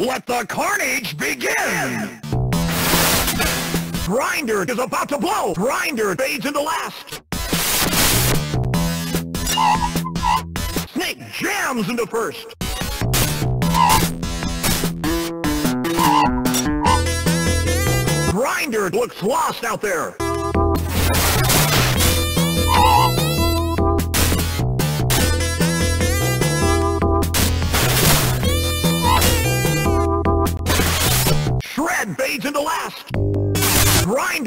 Let the carnage begin! Grinder is about to blow! Grinder fades into last! Snake jams into first! Grinder looks lost out there!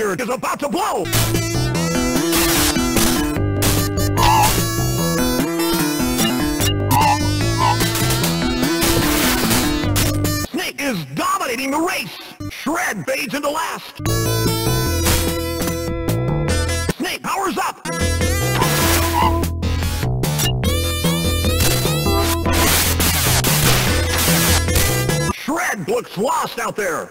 Grinder is about to blow! Snake is dominating the race! Shred fades into last! Snake powers up! Shred looks lost out there!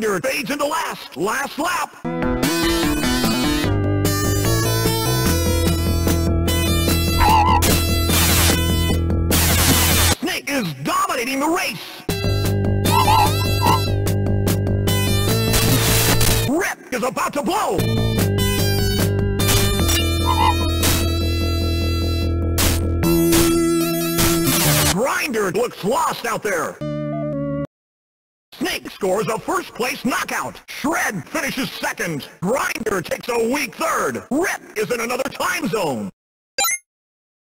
Grinder fades into last. Last lap. Snake is dominating the race. Rip is about to blow. Grinder looks lost out there. Snake scores a first place knockout. Shred finishes second. Grinder takes a weak third. Rip is in another time zone.